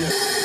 Yeah.